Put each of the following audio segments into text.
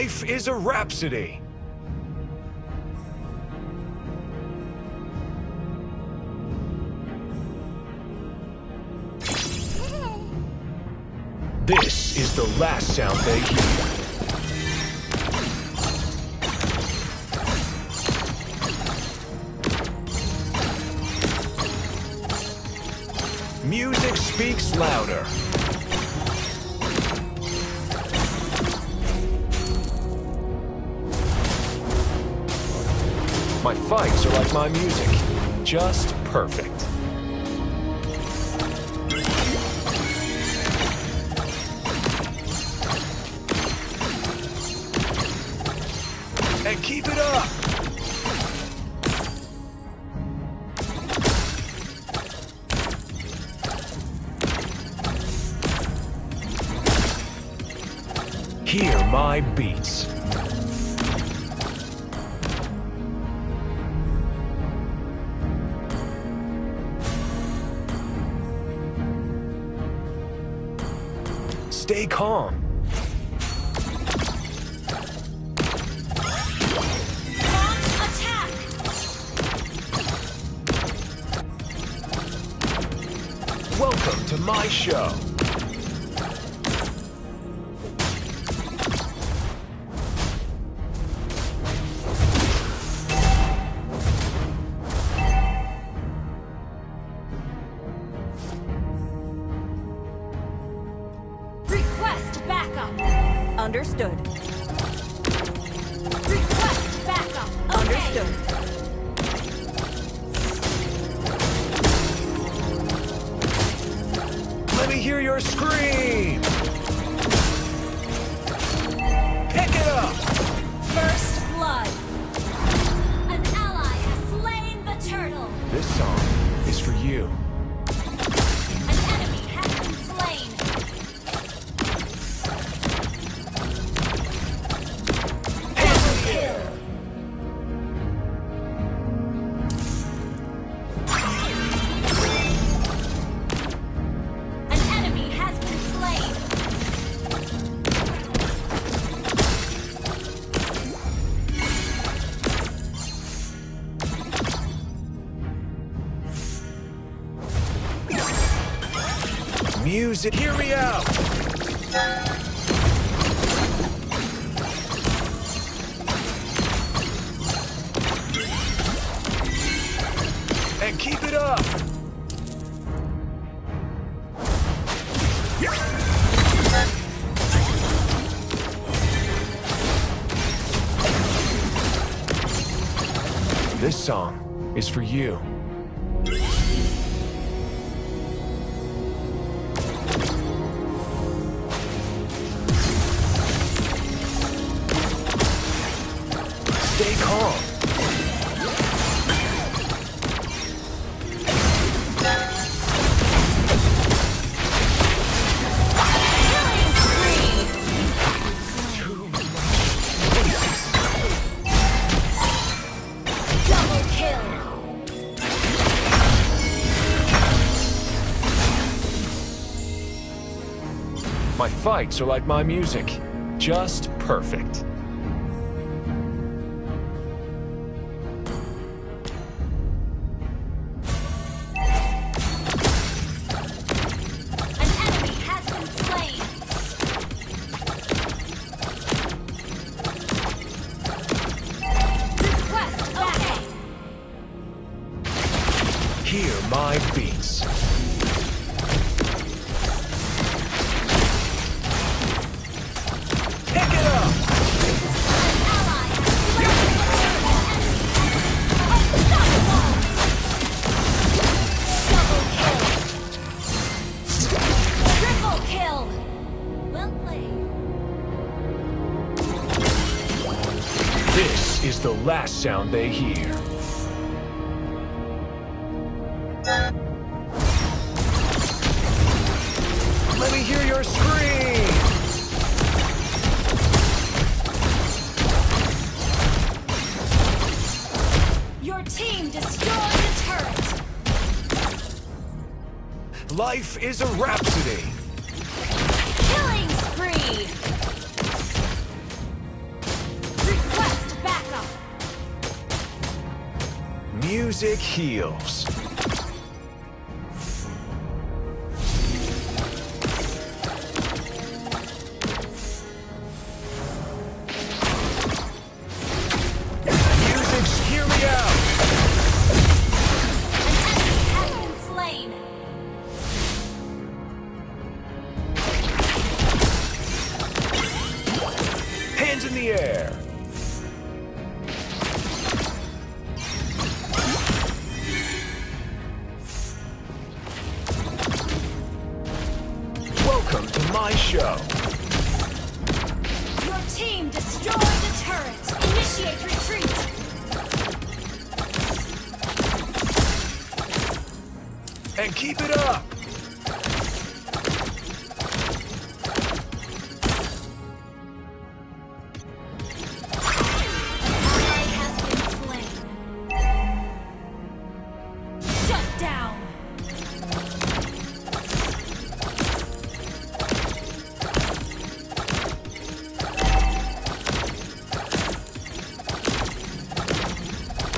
Life is a rhapsody. This is the last sound they hear. Music speaks louder. Fights are like my music, just perfect. And keep it up! Hear my beats. Stay calm. Welcome to my show. Your scream. Pick it up. First blood! An ally has slain the turtle! This song is for you. Music, hear me out. And keep it up. This song is for you. Fights are like my music, just perfect. An enemy has been slain! Request backup! Hear my beats. Sound they hear. Let me hear your scream! Your team destroyed a turret! Life is a rhapsody. Killing spree! Music heals. My show. Your team destroyed the turret. Initiate retreat. And keep it up.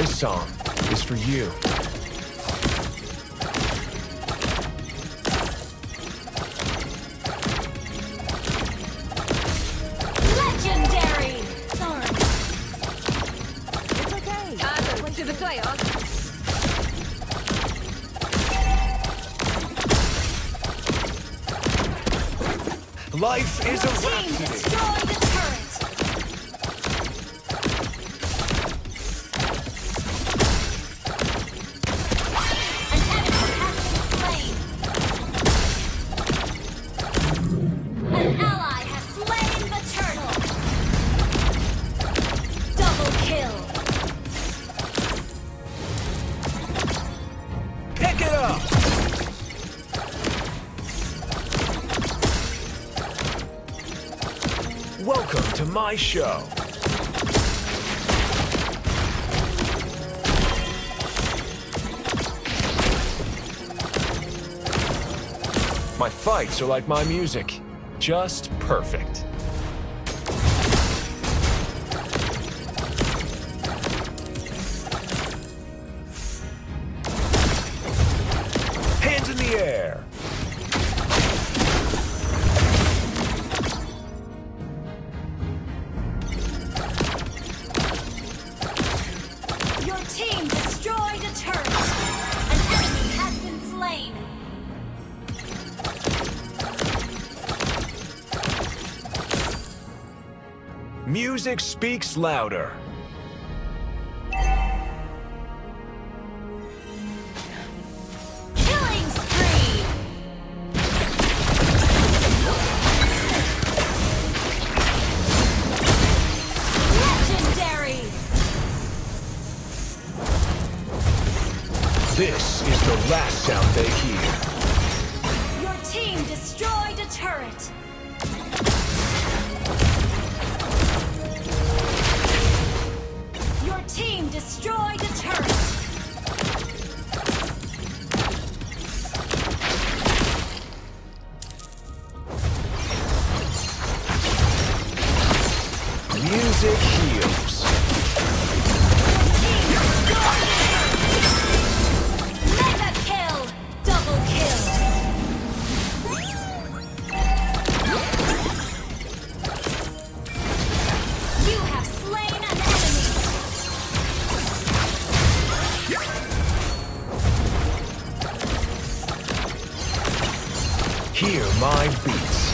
This song is for you. Legendary. Sorry. It's okay. Time to the playoffs. Life is Your a team rhapsody. Welcome to my show. My fights are like my music, just perfect. Team destroyed a turret. An enemy has been slain. Music speaks louder. Music heals. Mega kill! Double kill! You have slain an enemy! Hear my beats.